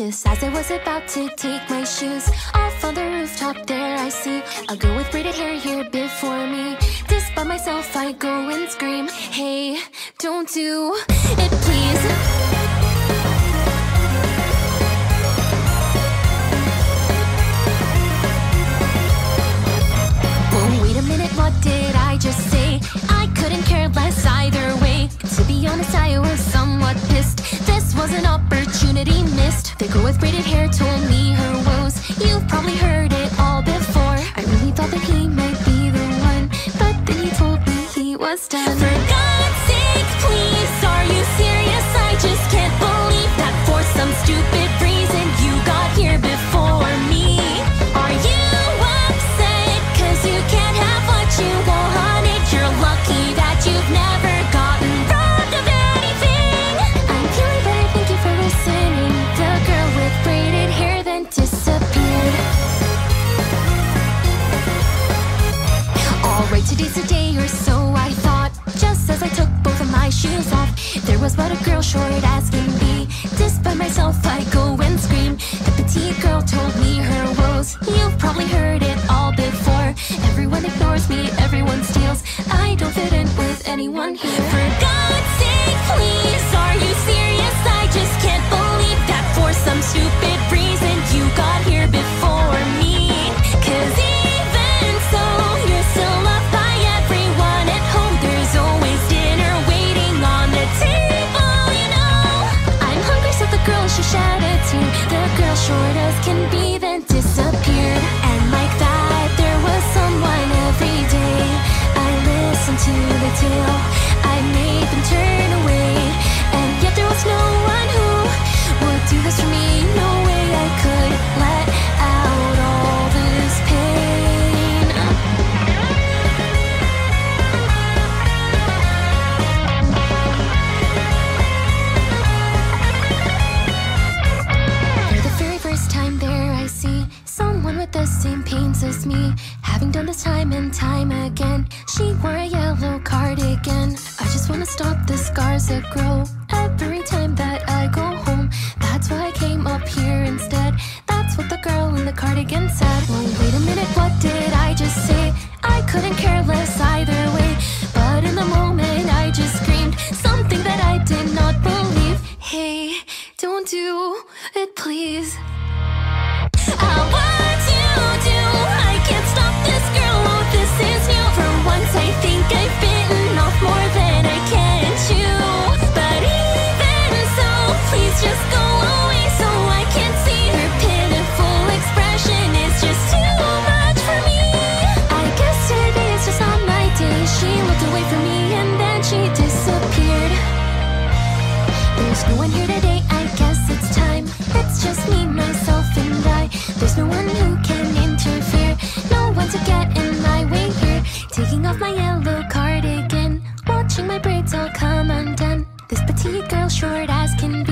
Just as I was about to take my shoes off on the rooftop, there I see a girl with braided hair here before me. Just by myself, I go and scream, Hey, don't do it, please. Whoa, wait a minute, what did I just say? I couldn't care less either way. To be honest, I thought that he might be the one, but then he told me he was done. For Today's the day or so I thought. Just as I took both of my shoes off, there was but a girl short as can be. Just by myself, I go and scream. The petite girl told me her woes. You've probably heard it all before. Everyone ignores me, everyone steals. I don't fit in with anyone here. I made them turn away. Me Having done this time and time again. She wore a yellow cardigan. I just wanna stop the scars that grow Every time that I go home. That's why I came up here instead. That's what the girl in the cardigan said. Well wait a minute, what did I just say? I couldn't care less either way. But in the moment I just screamed Something that I did not believe. Hey, don't do it please No one here today, I guess it's time. It's just me, myself, and I. There's no one who can interfere. No one to get in my way here. Taking off my yellow cardigan, watching my braids all come undone. This petite girl, short as can be.